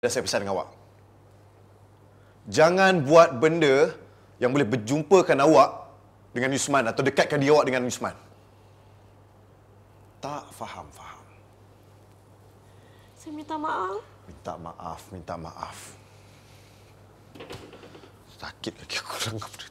Dan saya pesan dengan awak. Jangan buat benda yang boleh berjumpakan awak dengan Yusman atau dekatkan diri awak dengan Yusman. Tak faham, faham. Saya minta maaf. Minta maaf, minta maaf. Sakit lagi aku dengar benda